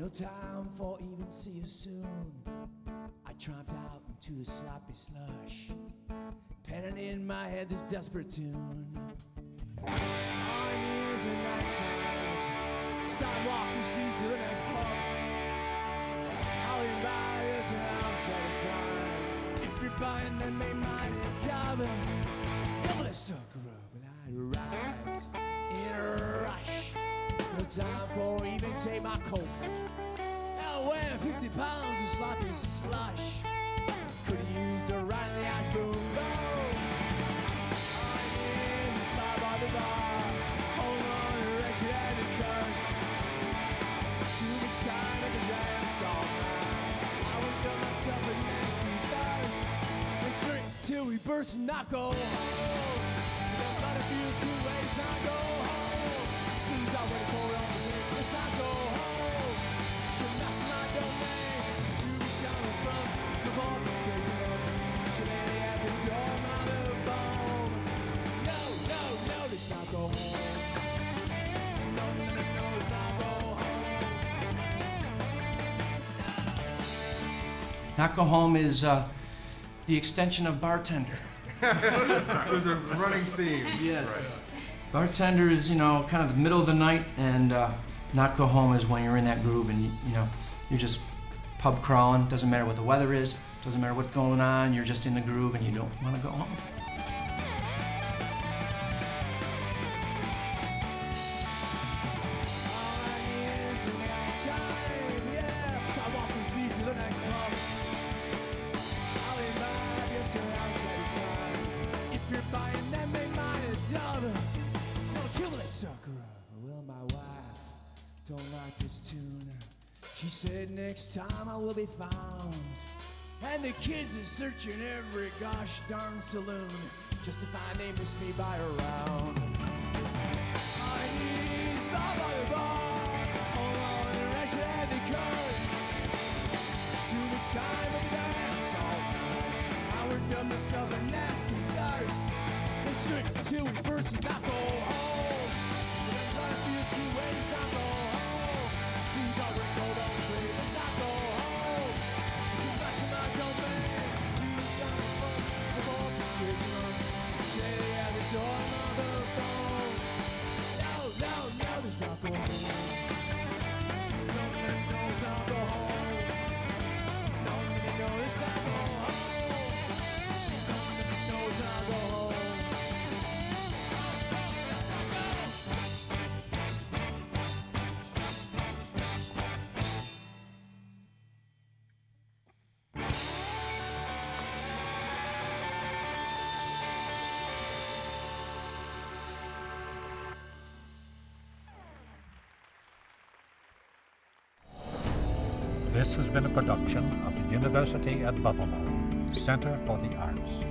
No time for even see you soon. I tromped out into the sloppy slush, penning in my head this desperate tune. All years and nighttime, sidewalk which leads to the next pub. Out in buyers an house at a time. If Everybody that made mine a diamond, double it, sir. Time for even take my coat. Now wear 50 pounds of sloppy slush. Could use a right in the ice boom. Go! On is a spot by the bar. Hold on, the you had to cut. Too much time in the all night. I worked up myself a nasty buzz. And straight till we burst and not go home. The blood feels good, let's not go home. Please, I wait for Not Go Home is uh, the extension of bartender. it was a running theme. Yes. Bartender is, you know, kind of the middle of the night, and uh, Not Go Home is when you're in that groove and, you, you know, you're just pub crawling. Doesn't matter what the weather is, doesn't matter what's going on, you're just in the groove and you don't want to go home. This tuna, she said next time I will be found. And the kids are searching every gosh darn saloon just to find they miss me by around. I need stop by the bar. Hold on, the you had the curse. Too much time of the dance all night. I worked up myself a nasty thirst. And straight till we burst and not This has been a production of the University at Buffalo, Center for the Arts.